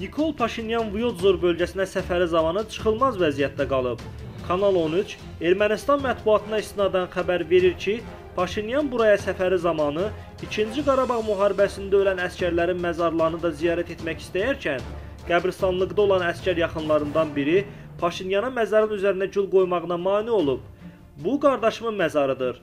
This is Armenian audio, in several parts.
Nikol Paşinyan Vyodzor bölgəsinə səfəri zamanı çıxılmaz vəziyyətdə qalıb. Kanal 13 Ermənistan mətbuatına istinadən xəbər verir ki, Paşinyan buraya səfəri zamanı 2-ci Qarabağ müharibəsində ölən əsgərlərin məzarlarını da ziyarət etmək istəyərkən, qəbristanlıqda olan əsgər yaxınlarından biri Paşinyana məzarın üzərinə gül qoymağına mane olub. Bu qardaşımın məzarıdır.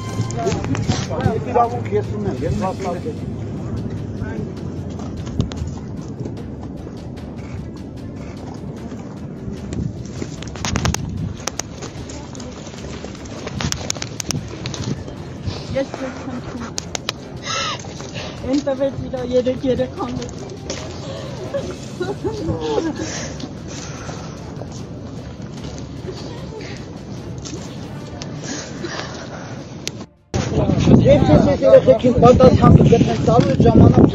Ես իրավունք ես ունեմ, ես հաստատեմ։ Ես ես խնդրում։ Ընտվեց իրա երեք երեք հանդես։ Եվ ես ես երեխեքին պատասխան կգտնեն տալու այդ ժամանակ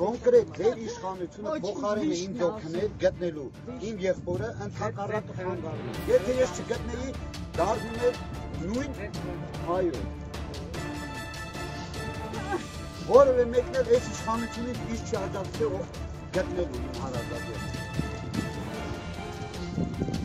կոնկրետ ձեր իշխանությունը փոխարեն է ինձ օգնել գտնելու իմ եղբորը ընդհակառակ խանգարում։ Եթե ես չգտնեի, դառնում էր նույն այո։ Որևէ մեկն էլ այս իշխանությունից իր չի հաջողվի գտնելու իմ հարազատը։ Thank you.